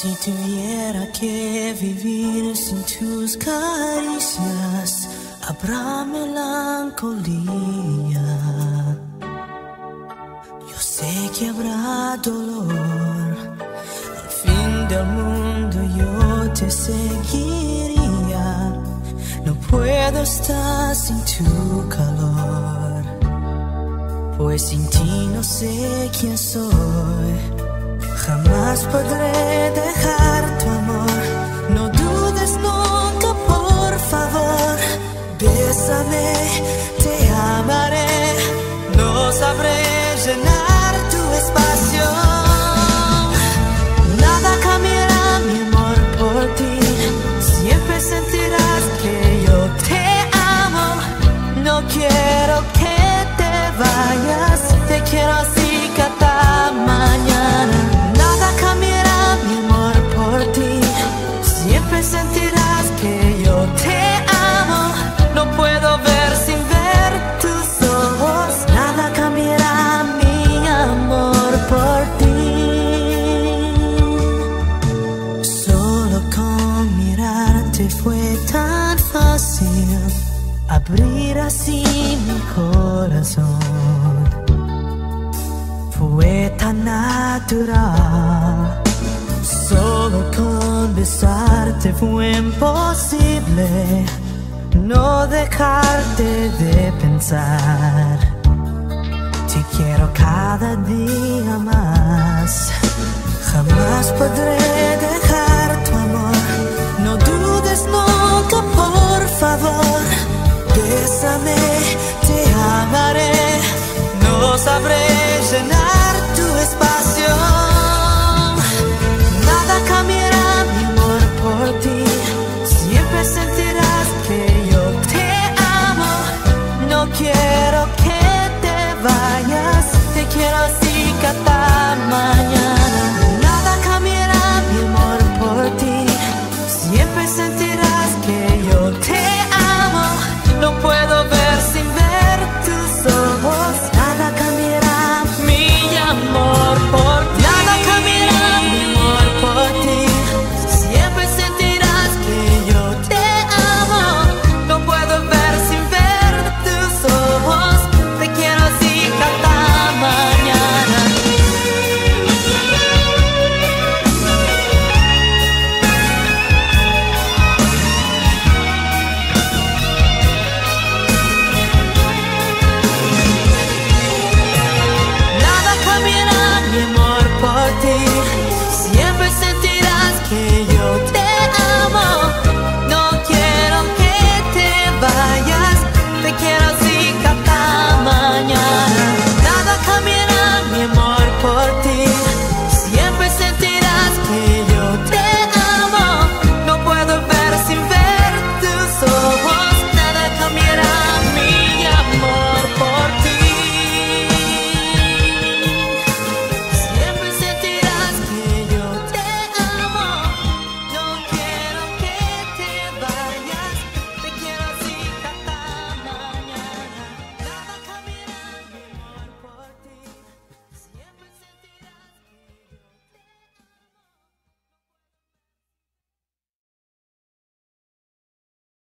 Si tuviera que vivir sin tus caricias, habrá melancolía. Que habrá dolor. Al fin del mundo yo te seguiría. No puedo estar sin tu calor. Pues sin ti no sé quién soy. Jamás podré dejar tu amor. No dudes nunca, por favor. Bésame, te amaré. No sabré quiero que te vayas. Te quiero así cada mañana. Nada cambiará mi amor por ti. Siempre sentirás que yo te amo. No puedo ver sin ver tus ojos. Nada cambiará mi amor por ti. Solo con mirarte fue tan fácil abrir así mi corazón fue tan natural. Solo con besarte fue imposible no dejarte de pensar. Te quiero cada día más, jamás podré dejar.